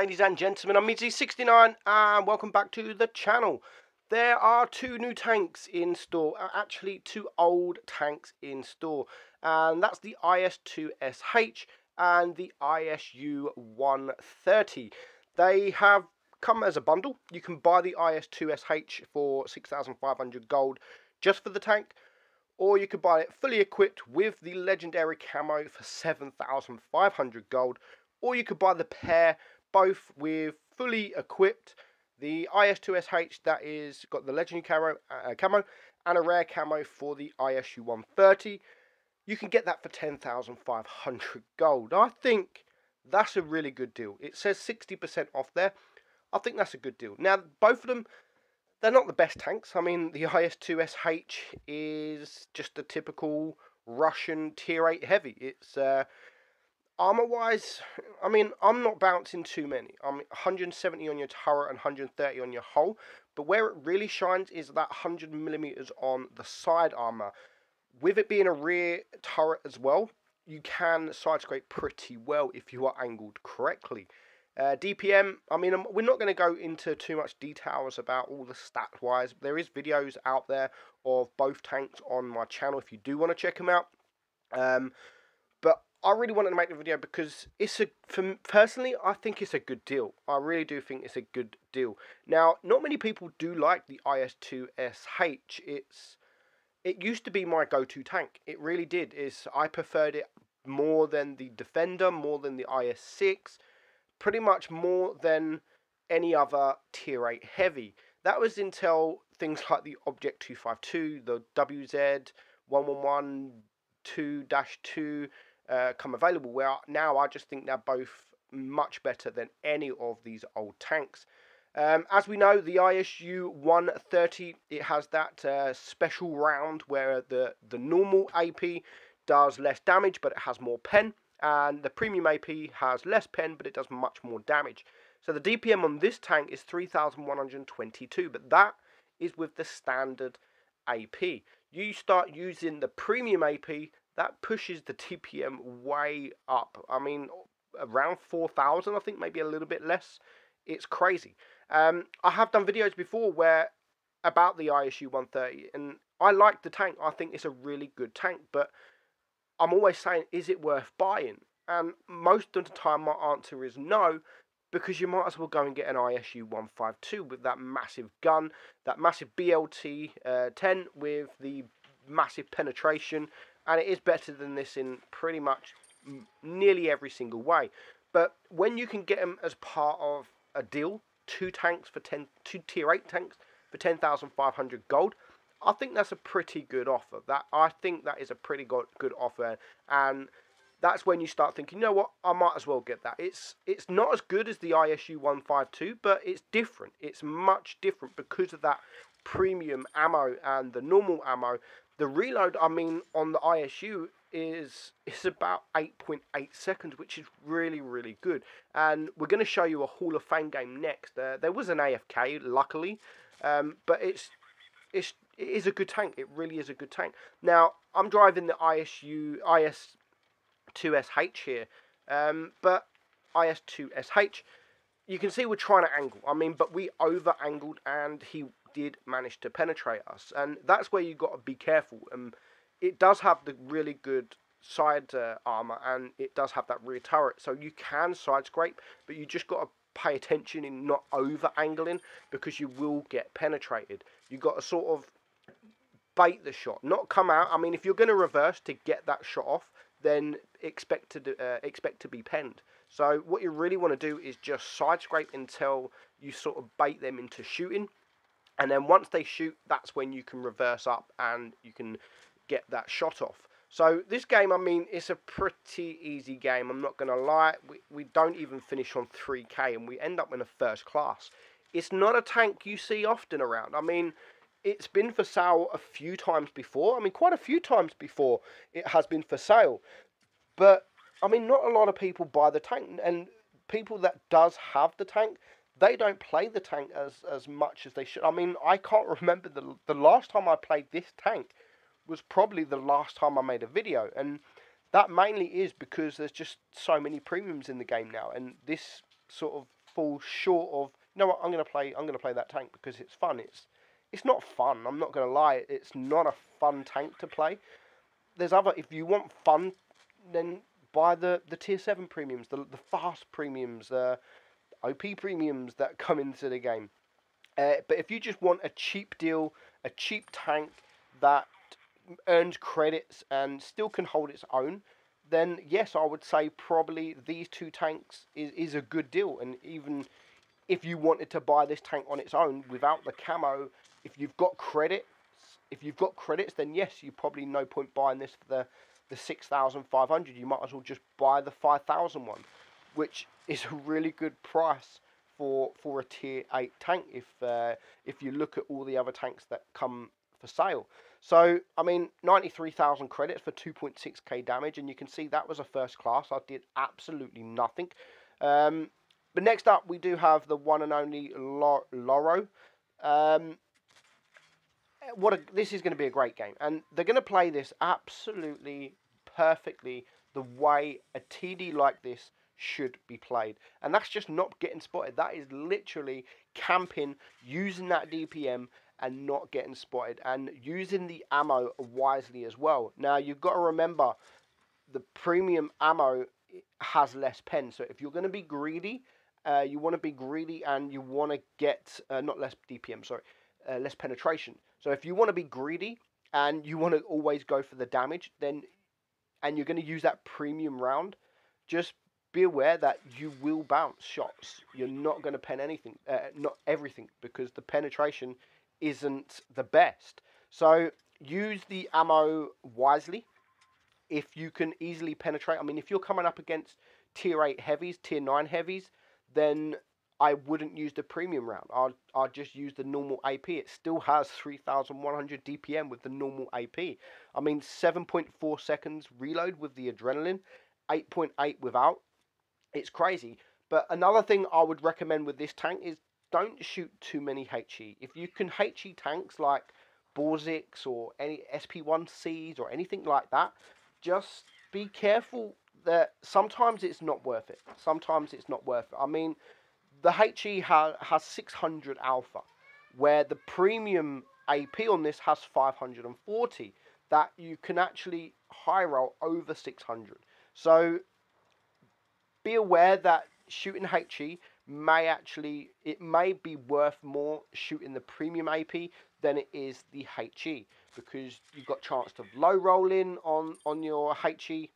ladies and gentlemen. I'm Meadsy69 and welcome back to the channel. There are two new tanks in store, uh, actually two old tanks in store, and that's the IS-2SH and the ISU-130. They have come as a bundle. You can buy the IS-2SH for 6,500 gold just for the tank, or you could buy it fully equipped with the legendary camo for 7,500 gold, or you could buy the pair both with fully equipped the IS-2SH that is got the legendary camo, uh, camo and a rare camo for the ISU-130. You can get that for 10,500 gold. I think that's a really good deal. It says 60% off there. I think that's a good deal. Now, both of them, they're not the best tanks. I mean, the IS-2SH is just a typical Russian tier 8 heavy. It's uh, armor wise, I mean, I'm not bouncing too many. I'm 170 on your turret and 130 on your hull. But where it really shines is that 100 millimeters on the side armor. With it being a rear turret as well, you can side scrape pretty well if you are angled correctly. Uh, DPM, I mean, um, we're not going to go into too much details about all the stat wise. There is videos out there of both tanks on my channel if you do want to check them out. Um, I really wanted to make the video because it's a, for personally, I think it's a good deal. I really do think it's a good deal. Now, not many people do like the IS-2SH. It's, it used to be my go-to tank. It really did. Is I preferred it more than the Defender, more than the IS-6, pretty much more than any other tier 8 heavy. That was until things like the Object 252, the WZ 111 2-2 uh, come available. Where now I just think they're both much better than any of these old tanks. Um, as we know, the ISU 130 it has that uh, special round where the the normal AP does less damage, but it has more pen, and the premium AP has less pen, but it does much more damage. So the DPM on this tank is 3,122, but that is with the standard AP. You start using the premium AP, that pushes the DPM way up. I mean, around 4,000, I think, maybe a little bit less. It's crazy. Um, I have done videos before where about the ISU 130, and I like the tank. I think it's a really good tank, but I'm always saying, is it worth buying? And most of the time, my answer is no, because you might as well go and get an ISU 152 with that massive gun, that massive BLT uh, 10 with the massive penetration and it is better than this in pretty much nearly every single way. But when you can get them as part of a deal, two tanks for 10, two tier 8 tanks for 10,500 gold, I think that's a pretty good offer. That I think that is a pretty good good offer, and that's when you start thinking, you know what, I might as well get that. It's it's not as good as the ISU 152, but it's different. It's much different because of that premium ammo and the normal ammo the reload, I mean, on the ISU is is about 8.8 seconds, which is really, really good. And we're going to show you a Hall of Fame game next. Uh, there was an AFK, luckily, um, but it's it's it is a good tank. It really is a good tank. Now I'm driving the ISU IS2SH here, um, but IS2SH. You can see we're trying to angle. I mean, but we over angled and he did manage to penetrate us, and that's where you got to be careful. Um, it does have the really good side uh, armor, and it does have that rear turret, so you can side scrape, but you just got to pay attention in not over angling because you will get penetrated. You got to sort of bait the shot, not come out. I mean, if you're going to reverse to get that shot off, then expect to uh, expect to be penned. So what you really want to do is just side scrape until you sort of bait them into shooting and then once they shoot, that's when you can reverse up and you can get that shot off. So this game, I mean, it's a pretty easy game. I'm not going to lie. We, we don't even finish on 3k and we end up in a first class. It's not a tank you see often around. I mean, it's been for sale a few times before. I mean, quite a few times before it has been for sale. But, I mean, not a lot of people buy the tank. And people that does have the tank, they don't play the tank as as much as they should. I mean, I can't remember the the last time I played this tank was probably the last time I made a video, and that mainly is because there's just so many premiums in the game now, and this sort of falls short of you know what I'm gonna play I'm gonna play that tank because it's fun. It's it's not fun. I'm not gonna lie. It's not a fun tank to play. There's other if you want fun, then buy the the tier seven premiums, the the fast premiums, the OP premiums that come into the game. Uh, but if you just want a cheap deal, a cheap tank that earns credits and still can hold its own, then yes, I would say probably these two tanks is, is a good deal. And even if you wanted to buy this tank on its own without the camo, if you've got credits, if you've got credits, then yes, you probably no point buying this for the the 6,500. You might as well just buy the 5,000 one, which is a really good price for for a tier 8 tank if uh, if you look at all the other tanks that come for sale. So, I mean, 93,000 credits for 2.6k damage, and you can see that was a first class. I did absolutely nothing. Um, but next up, we do have the one and only Loro. Um, what a, this is going to be a great game, and they're going to play this absolutely perfectly the way a TD like this should be played. And that's just not getting spotted. That is literally camping, using that DPM and not getting spotted and using the ammo wisely as well. Now you've got to remember the premium ammo has less pen. So if you're going to be greedy, uh, you want to be greedy and you want to get uh, not less DPM, sorry, uh, less penetration. So if you want to be greedy and you want to always go for the damage, then and you're going to use that premium round, just be aware that you will bounce shots. You're not going to pen anything, uh, not everything, because the penetration isn't the best. So use the ammo wisely. If you can easily penetrate, I mean, if you're coming up against tier 8 heavies, tier 9 heavies, then I wouldn't use the premium round. I'd, I'd just use the normal AP. It still has 3100 DPM with the normal AP. I mean, 7.4 seconds reload with the adrenaline, 8.8 without. It's crazy. But another thing I would recommend with this tank is don't shoot too many HE. If you can HE tanks like Borsigs or any SP1Cs or anything like that, just be careful that sometimes it's not worth it. Sometimes it's not worth it. I mean, the HE ha has 600 alpha, where the premium AP on this has 540. That you can actually high roll over 600. So be aware that shooting HE may actually it may be worth more shooting the premium AP than it is the HE because you've got chance of low rolling on on your HE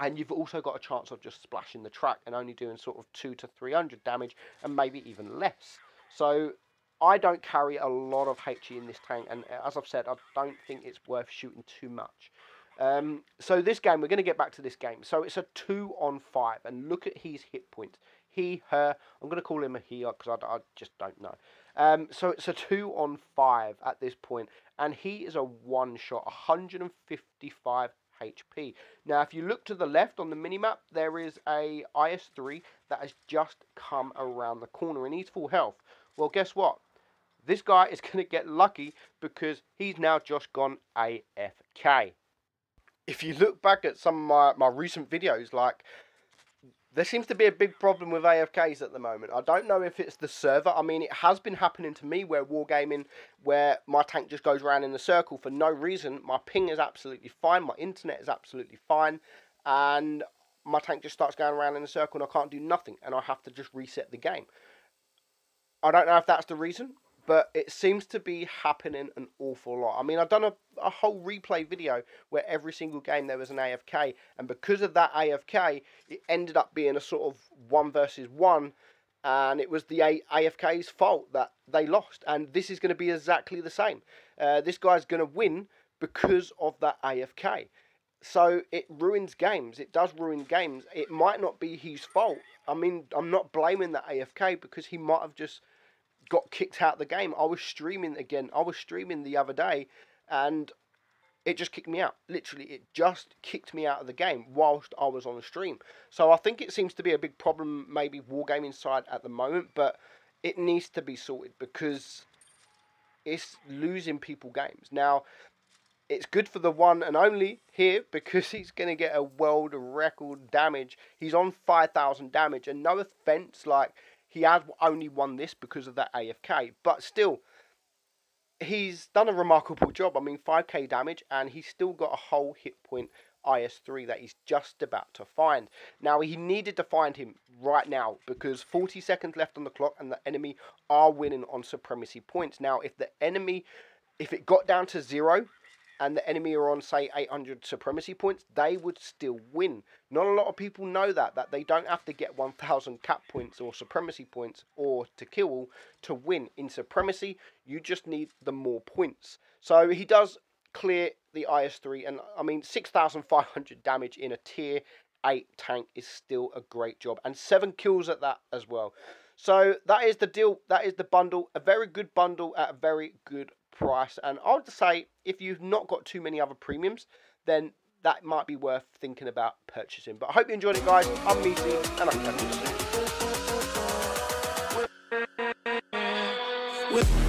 and you've also got a chance of just splashing the track and only doing sort of 2 to 300 damage and maybe even less. So I don't carry a lot of HE in this tank and uh, as I've said I don't think it's worth shooting too much. Um, so this game, we're going to get back to this game. So it's a 2 on 5 and look at his hit points he, her. I'm going to call him a he because I, I, just don't know. Um, so it's a two on five at this point, and he is a one shot, 155 HP. Now, if you look to the left on the minimap, there is a IS-3 that has just come around the corner, and he's full health. Well, guess what? This guy is going to get lucky because he's now just gone AFK. If you look back at some of my, my recent videos, like there seems to be a big problem with AFKs at the moment. I don't know if it's the server. I mean, it has been happening to me where Wargaming, where my tank just goes around in a circle for no reason. My ping is absolutely fine. My internet is absolutely fine. And my tank just starts going around in a circle and I can't do nothing. And I have to just reset the game. I don't know if that's the reason but it seems to be happening an awful lot. I mean, I've done a, a whole replay video where every single game there was an AFK, and because of that AFK, it ended up being a sort of one versus one, and it was the a- AFK's fault that they lost. And this is going to be exactly the same. Uh, this guy's going to win because of that AFK. So it ruins games. It does ruin games. It might not be his fault. I mean, I'm not blaming the AFK because he might have just got kicked out of the game. I was streaming again. I was streaming the other day, and it just kicked me out. Literally, it just kicked me out of the game whilst I was on the stream. So I think it seems to be a big problem, maybe wargaming side at the moment, but it needs to be sorted because it's losing people games. Now, it's good for the one and only here because he's going to get a world record damage. He's on 5,000 damage, and no offense, like He has only won this because of that AFK, but still, he's done a remarkable job. I mean, 5k damage, and he's still got a whole hit point IS3 that he's just about to find. Now, he needed to find him right now because 40 seconds left on the clock and the enemy are winning on supremacy points. Now, if the enemy, if it got down to zero and the enemy are on, say, 800 supremacy points, they would still win. Not a lot of people know that, that they don't have to get 1000 cap points or supremacy points or to kill to win. In supremacy, you just need the more points. So he does clear the IS-3, and I mean, 6,500 damage in a tier 8 tank is still a great job, and 7 kills at that as well. So that is the deal, that is the bundle, a very good bundle at a very good price. And I would say if you've not got too many other premiums, then that might be worth thinking about purchasing. But I hope you enjoyed it, guys. I'm Meadsy, and I'll catch you soon. With